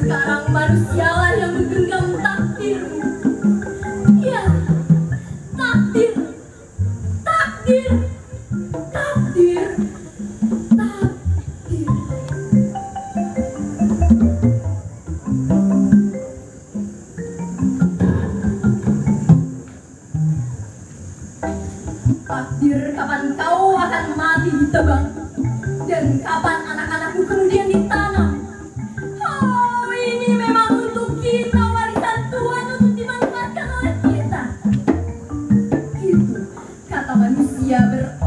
Sekarang manusialah yang menggenggam takdirmu. Ya, takdir, takdir, takdir, takdir. Takdir kapan kau akan mati ditebang dan kapan anak-anakmu tangan siap ber